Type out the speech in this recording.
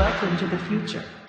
Welcome to the future.